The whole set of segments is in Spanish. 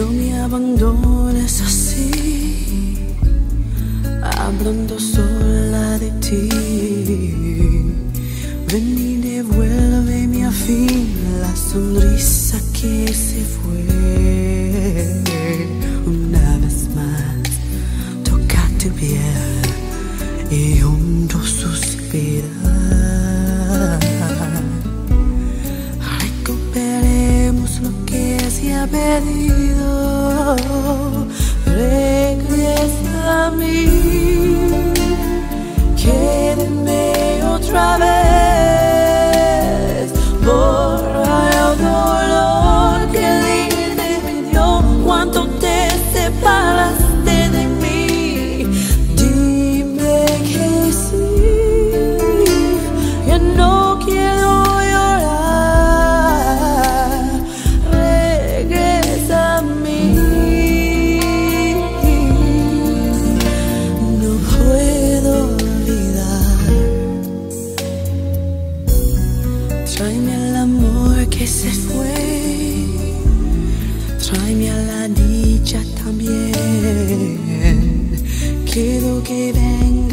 abandones así, hablando sola de ti. Ven y devuélveme a fin la sonrisa que se fue. Una vez más, toca tu piel y juntos suspirar. Recuperemos lo que se ha perdido. Regresa a mí. Quédeme otra vez. Tráeme a la dicha también. Quiero que vengas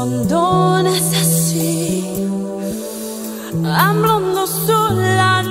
Abandones así, hablando sola